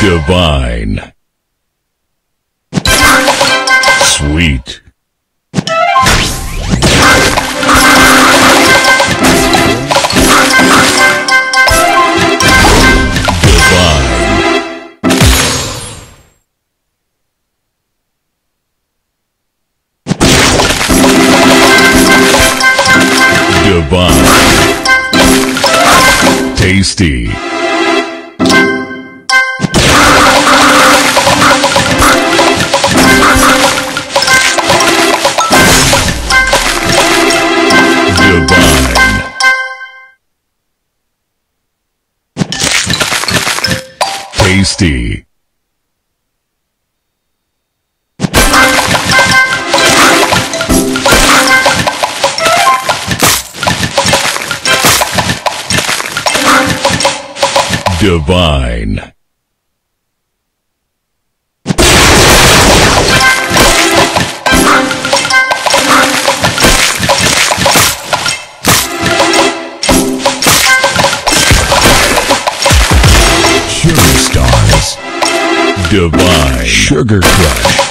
Divine. Sweet. Divine. Tasty. Tasty. Divine. Divine. Sugar Crush.